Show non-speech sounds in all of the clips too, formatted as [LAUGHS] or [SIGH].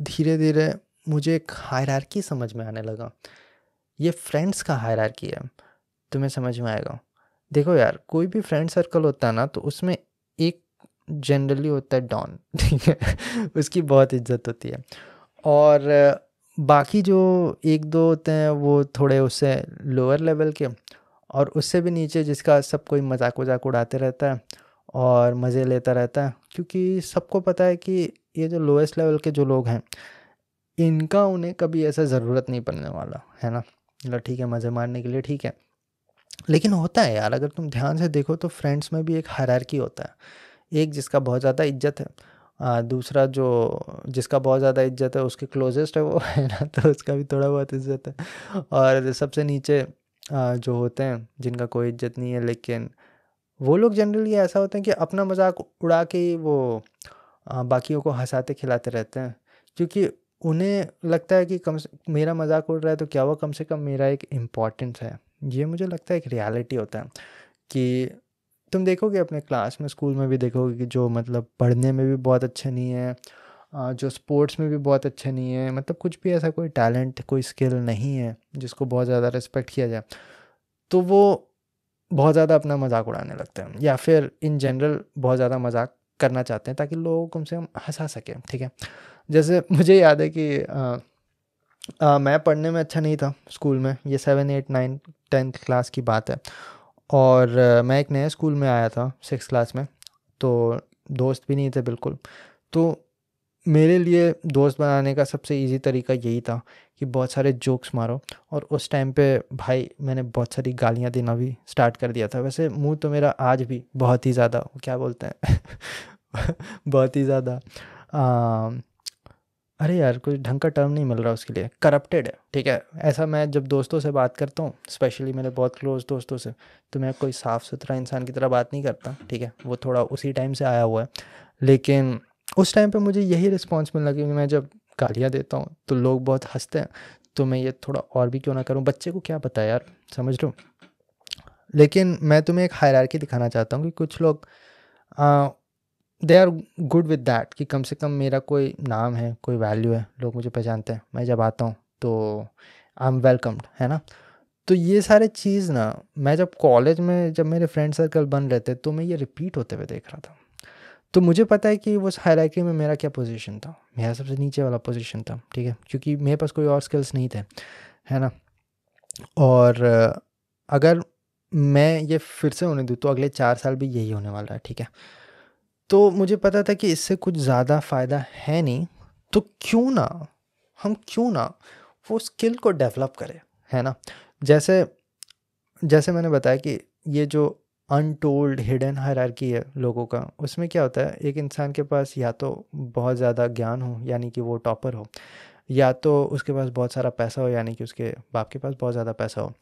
धीरे धीरे मुझे एक हायरार्की समझ में आने लगा। ये फ्रेंड्स का हायरार्की है। तुम्हें समझ में आएगा। देखो यार, कोई भी फ्रेंड सर्कल होता है ना तो उसमें एक जनरली होता है डॉन ठीक है? उसकी बहुत इज़्ज़त होती है। और बाकी जो एक दो होते हैं, वो थोड़े उससे लोअर लेवल के और उससे भी नीचे जिसका सब कोई मज़ाक वजाक उड़ाते रहता है और मज़े लेता रहता है क्योंकि सबको पता है कि ये जो लोएस्ट लेवल के जो लोग हैं इनका उन्हें कभी ऐसा ज़रूरत नहीं पड़ने वाला है ना? मतलब ठीक है मज़े मारने के लिए ठीक है। लेकिन होता है यार अगर तुम ध्यान से देखो तो फ्रेंड्स में भी एक हरारकी होता है। एक जिसका बहुत ज़्यादा इज़्ज़त है आ, दूसरा जो जिसका बहुत ज़्यादा इज़्ज़त है उसके क्लोजेस्ट है वो [LAUGHS] है ना? तो उसका भी थोड़ा बहुत इज़्ज़त है। और सबसे नीचे आ, जो होते हैं जिनका कोई इज़्ज़त नहीं है लेकिन वो लोग जनरली ऐसा होते हैं कि अपना मज़ाक उड़ा के वो बाकियों को हंसाते खिलाते रहते हैं। क्योंकि उन्हें लगता है कि कम से, मेरा मज़ाक उड़ रहा है तो क्या हुआ कम से कम मेरा एक इम्पॉर्टेंस है? ये मुझे लगता है एक रियलिटी होता है कि तुम देखोगे अपने क्लास में स्कूल में भी देखोगे कि जो मतलब पढ़ने में भी बहुत अच्छे नहीं है जो स्पोर्ट्स में भी बहुत अच्छे नहीं है मतलब कुछ भी ऐसा कोई टैलेंट कोई स्किल नहीं है जिसको बहुत ज़्यादा रिस्पेक्ट किया जाए। तो वो बहुत ज़्यादा अपना मज़ाक उड़ाने लगते हैं। या फिर इन जनरल बहुत ज़्यादा मज़ाक करना चाहते हैं ताकि लोग कम से कम हंसा सकें ठीक है? जैसे मुझे याद है कि आ, आ, मैं पढ़ने में अच्छा नहीं था स्कूल में ये seven eight nine tenth class की बात है। और आ, मैं एक नए स्कूल में आया था सिक्स क्लास में तो दोस्त भी नहीं थे बिल्कुल। तो मेरे लिए दोस्त बनाने का सबसे इजी तरीका यही था कि बहुत सारे जोक्स मारो और उस टाइम पे भाई मैंने बहुत सारी गालियाँ देना भी स्टार्ट कर दिया था। वैसे मुँह तो मेरा आज भी बहुत ही ज़्यादा, क्या बोलते हैं? [LAUGHS] बहुत ही ज़्यादा अरे यार कोई ढंग का टर्म नहीं मिल रहा उसके लिए करप्टेड है, ठीक है? ऐसा मैं जब दोस्तों से बात करता हूँ स्पेशली मेरे बहुत क्लोज दोस्तों से तो मैं कोई साफ़ सुथरा इंसान की तरह बात नहीं करता, ठीक है? वो थोड़ा उसी टाइम से आया हुआ है, लेकिन उस टाइम पे मुझे यही रिस्पॉन्स मिलना कि मैं जब गालियाँ देता हूँ तो लोग बहुत हँसते हैं। तो मैं ये थोड़ा और भी क्यों ना करूँ? बच्चे को क्या पता यार? समझ लो लेकिन मैं तुम्हें एक हायरार्की दिखाना चाहता हूँ कि कुछ लोग they are good with that कि कम से कम मेरा कोई नाम है, कोई वैल्यू है, लोग मुझे पहचानते हैं। मैं जब आता हूँ तो आई एम वेलकम्ड है ना? तो ये सारे चीज़ ना, मैं जब कॉलेज में, जब मेरे फ्रेंड सर्कल बन रहे थे तो मैं ये रिपीट होते हुए देख रहा था। तो मुझे पता है कि उस हायरार्की में मेरा क्या पोजीशन था। मेरा सबसे नीचे वाला पोजीशन था, ठीक है? क्योंकि मेरे पास कोई और स्किल्स नहीं थे, है ना? और अगर मैं ये फिर से होने दूँ तो अगले चार साल भी यही होने वाला है, ठीक है? तो मुझे पता था कि इससे कुछ ज़्यादा फ़ायदा है नहीं तो क्यों ना, हम क्यों ना वो स्किल को डेवलप करें, है ना? जैसे जैसे मैंने बताया कि ये जो अनटोल्ड हिडन हायरार्की है लोगों का। उसमें क्या होता है एक इंसान के पास या तो बहुत ज़्यादा ज्ञान हो यानी कि वो टॉपर हो या तो उसके पास बहुत सारा पैसा हो यानी कि उसके बाप के पास बहुत ज़्यादा पैसा हो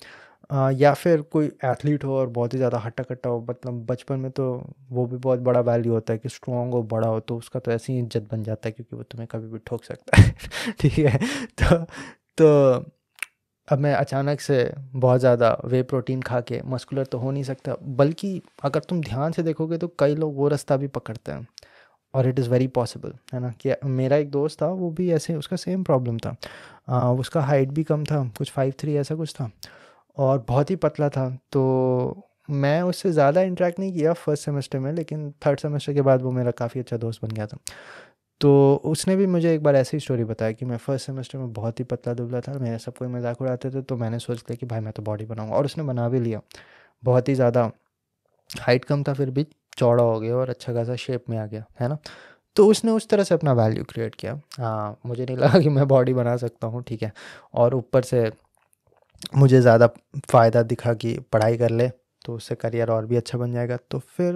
आ, या फिर कोई एथलीट हो और बहुत ही ज़्यादा हट्टा कट्टा हो। मतलब बचपन में तो वो भी बहुत बड़ा वैल्यू होता है कि स्ट्रॉन्ग हो बड़ा हो तो उसका तो ऐसी ही इज़्ज़त बन जाता है क्योंकि वो तुम्हें कभी भी ठोक सकता है। [LAUGHS] ठीक है? तो तो अब मैं अचानक से बहुत ज़्यादा वे प्रोटीन खा के मस्कुलर तो हो नहीं सकता बल्कि अगर तुम ध्यान से देखोगे तो कई लोग वो रास्ता भी पकड़ते हैं। और इट इज़ वेरी पॉसिबल है ना? कि मेरा एक दोस्त था वो भी ऐसे उसका सेम प्रॉब्लम था। आ, उसका हाइट भी कम था कुछ फाइव थ्री ऐसा कुछ था। और बहुत ही पतला था तो मैं उससे ज़्यादा इंटरेक्ट नहीं किया फ़र्स्ट सेमेस्टर में लेकिन थर्ड सेमेस्टर के बाद वो मेरा काफ़ी अच्छा दोस्त बन गया था। तो उसने भी मुझे एक बार ऐसी स्टोरी बताया कि मैं फ़र्स्ट सेमेस्टर में बहुत ही पतला दुबला था, मेरे सब कोई मज़ाक उड़ाते थे तो मैंने सोच लिया कि भाई मैं तो बॉडी बनाऊँगा। और उसने बना भी लिया। बहुत ही ज़्यादा हाइट कम था फिर भी, चौड़ा हो गया और अच्छा खासा शेप में आ गया, है ना? तो उसने उस तरह से अपना वैल्यू क्रिएट किया। हाँ मुझे नहीं लगा कि मैं बॉडी बना सकता हूँ, ठीक है। और ऊपर से मुझे ज़्यादा फ़ायदा दिखा कि पढ़ाई कर ले तो उससे करियर और भी अच्छा बन जाएगा। तो फिर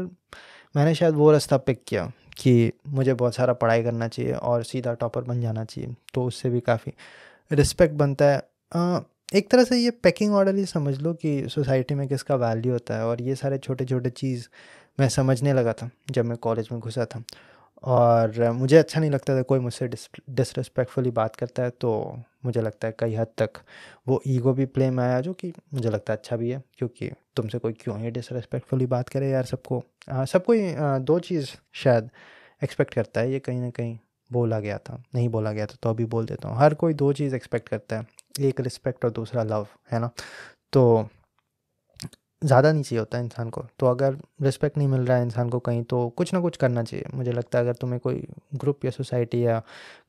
मैंने शायद वो रास्ता पिक किया। कि मुझे बहुत सारा पढ़ाई करना चाहिए और सीधा टॉपर बन जाना चाहिए तो उससे भी काफ़ी रिस्पेक्ट बनता है। आ, एक तरह से ये पैकिंग ऑर्डर ही समझ लो कि सोसाइटी में किसका वैल्यू होता है और ये सारे छोटे छोटे चीज़ मैं समझने लगा था जब मैं कॉलेज में घुसा था। और मुझे अच्छा नहीं लगता था कोई मुझसे डिसरिस्पेक्टफुली बात करता है तो मुझे लगता है कई हद तक वो ईगो भी प्ले में आया जो कि मुझे लगता है अच्छा भी है क्योंकि तुमसे कोई क्यों ही डिसरिस्पेक्टफुली बात करे यार सबको। सब कोई दो चीज़ शायद एक्सपेक्ट करता है, ये कहीं ना कहीं बोला गया था, नहीं बोला गया था तो अभी बोल देता हूँ। हर कोई दो चीज़ एक्सपेक्ट करता है, एक रिस्पेक्ट और दूसरा लव है ना? तो ज़्यादा नहीं चाहिए होता है इंसान को तो अगर रिस्पेक्ट नहीं मिल रहा है इंसान को कहीं तो कुछ ना कुछ करना चाहिए। मुझे लगता है अगर तुम्हें कोई ग्रुप या सोसाइटी या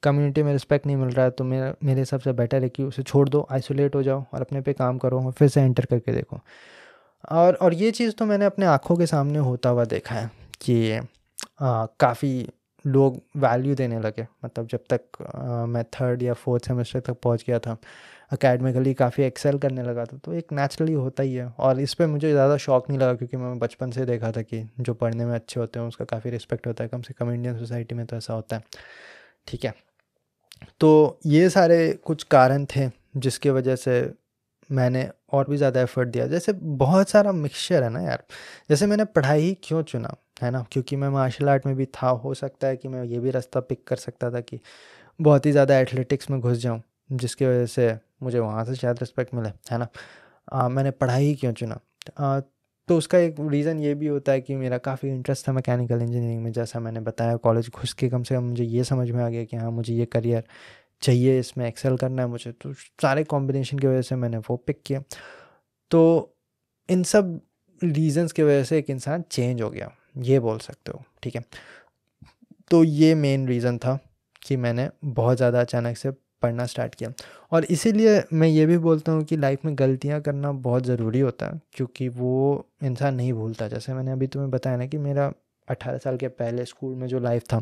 कम्युनिटी में रिस्पेक्ट नहीं मिल रहा है तो मेरा, मेरे हिसाब से बेटर है कि उसे छोड़ दो आइसोलेट हो जाओ और अपने पे काम करो और फिर से एंटर करके देखो। और और ये चीज़ तो मैंने अपने आँखों के सामने होता हुआ देखा है कि काफ़ी लोग वैल्यू देने लगे। मतलब जब तक आ, मैं थर्ड या फोर्थ सेमेस्टर तक पहुँच गया था अकेडमिकली काफ़ी एक्सेल करने लगा था तो एक नेचुरली होता ही है। और इस पर मुझे ज़्यादा शौक नहीं लगा क्योंकि मैं बचपन से देखा था कि जो पढ़ने में अच्छे होते हैं उसका काफ़ी रिस्पेक्ट होता है। कम से कम इंडियन सोसाइटी में तो ऐसा होता है। ठीक है। तो ये सारे कुछ कारण थे जिसकी वजह से मैंने और भी ज़्यादा एफर्ट दिया। जैसे बहुत सारा मिक्सचर है ना यार। जैसे मैंने पढ़ाई ही क्यों चुना है ना? क्योंकि मैं मार्शल आर्ट में भी था हो सकता है कि मैं ये भी रास्ता पिक कर सकता था कि बहुत ही ज़्यादा एथलेटिक्स में घुस जाऊँ जिसकी वजह से मुझे वहाँ से शायद रिस्पेक्ट मिले है ना? आ, मैंने पढ़ाई ही क्यों चुना? आ, तो उसका एक रीज़न ये भी होता है कि मेरा काफ़ी इंटरेस्ट था मैकेनिकल इंजीनियरिंग में जैसा मैंने बताया कॉलेज घुस के कम से कम मुझे ये समझ में आ गया कि हाँ मुझे ये करियर चाहिए इसमें एक्सेल करना है मुझे तो सारे कॉम्बिनेशन की वजह से मैंने वो पिक किया। तो इन सब रीज़न्स की वजह से एक इंसान चेंज हो गया, ये बोल सकते हो, ठीक है? तो ये मेन रीज़न था कि मैंने बहुत ज़्यादा अचानक से पढ़ना स्टार्ट किया। और इसीलिए मैं ये भी बोलता हूँ कि लाइफ में गलतियाँ करना बहुत ज़रूरी होता है, क्योंकि वो इंसान नहीं भूलता। जैसे मैंने अभी तुम्हें बताया ना कि मेरा अट्ठारह साल के पहले स्कूल में जो लाइफ था,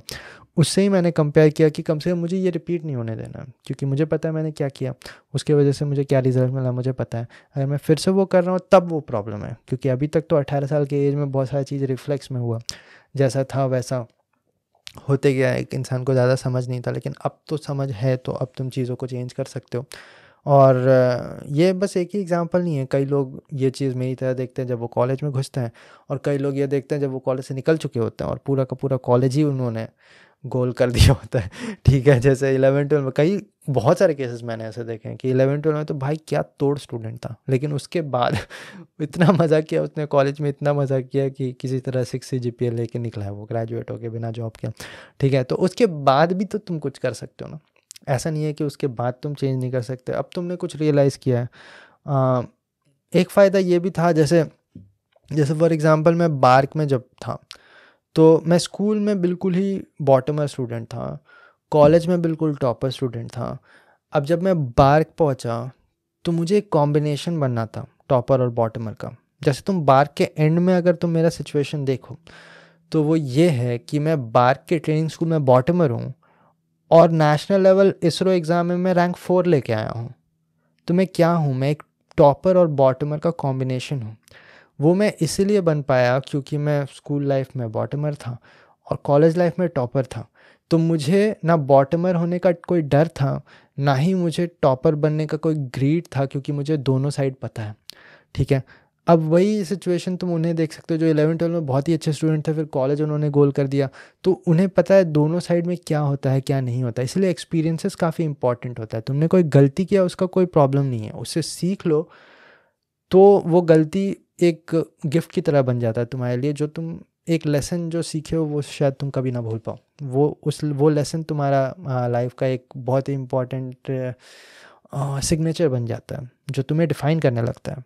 उससे ही मैंने कंपेयर किया कि कम से कम मुझे ये रिपीट नहीं होने देना, क्योंकि मुझे पता है मैंने क्या किया। उसके वजह से मुझे क्या रिज़ल्ट मिला, मुझे पता है। अगर मैं फिर से वो कर रहा हूँ, तब वो प्रॉब्लम है, क्योंकि अभी तक तो अट्ठारह साल के एज में बहुत सारी चीज़ रिफ्लेक्स में हुआ। जैसा था, वैसा होते गया, एक इंसान को ज़्यादा समझ नहीं था, लेकिन अब तो समझ है तो अब तुम चीज़ों को चेंज कर सकते हो। और ये बस एक ही एग्जांपल नहीं है। कई लोग ये चीज़ मेरी तरह देखते हैं जब वो कॉलेज में घुसते हैं और कई लोग ये देखते हैं जब वो कॉलेज से निकल चुके होते हैं और पूरा का पूरा कॉलेज ही उन्होंने गोल कर दिया होता है। [LAUGHS] ठीक है, जैसे इलेवन ट्वेल्व में कई, बहुत सारे केसेस मैंने ऐसे देखे हैं कि इलेवन ट्वेल्व में तो भाई क्या तोड़ स्टूडेंट था। लेकिन उसके बाद [LAUGHS] इतना मज़ा किया, उसने कॉलेज में इतना मज़ा किया कि किसी तरह सिक्स सी जी पी लेके निकला है वो ग्रेजुएट होकर बिना जॉब के ठीक है तो उसके बाद भी तो तुम कुछ कर सकते हो ना। ऐसा नहीं है कि उसके बाद तुम चेंज नहीं कर सकते। अब तुमने कुछ रियलाइज़ किया है। आ, एक फ़ायदा ये भी था जैसे जैसे फॉर एग्ज़ाम्पल मैं बार्क में जब था तो मैं स्कूल में बिल्कुल ही बॉटमर स्टूडेंट था कॉलेज में बिल्कुल टॉपर स्टूडेंट था। अब जब मैं बार्क पहुँचा तो मुझे एक कॉम्बिनेशन बनना था टॉपर और बॉटमर का। जैसे तुम बार्क के एंड में अगर तुम मेरा सिचुएशन देखो तो वो ये है कि मैं बार्क के ट्रेनिंग स्कूल में बॉटमर हूँ और नेशनल लेवल इसरो एग्ज़ाम में मैं रैंक फोर लेके आया हूँ। तो मैं क्या हूँ? मैं एक टॉपर और बॉटमर का कॉम्बिनेशन हूँ। वो मैं इसीलिए बन पाया क्योंकि मैं स्कूल लाइफ में बॉटमर था और कॉलेज लाइफ में टॉपर था। तो मुझे ना बॉटमर होने का कोई डर था, ना ही मुझे टॉपर बनने का कोई ग्रीड था क्योंकि मुझे दोनों साइड पता है। ठीक है? अब वही सिचुएशन तुम उन्हें देख सकते हो जो इलेवन ट्वेल्व में बहुत ही अच्छे स्टूडेंट थे, फिर कॉलेज उन्होंने गोल कर दिया। तो उन्हें पता है दोनों साइड में क्या होता है, क्या नहीं होता इसलिए एक्सपीरियंसेस काफ़ी इंपॉर्टेंट होता है। तुमने कोई गलती किया, उसका कोई प्रॉब्लम नहीं है। उससे सीख लो तो वो गलती एक गिफ्ट की तरह बन जाता है तुम्हारे लिए, जो तुम एक लेसन जो सीखे हो, वो शायद तुम कभी ना भूल पाओ। वो उस, वो लेसन तुम्हारा लाइफ का एक बहुत ही इंपॉर्टेंट सिग्नेचर बन जाता है, जो तुम्हें डिफ़ाइन करने लगता है।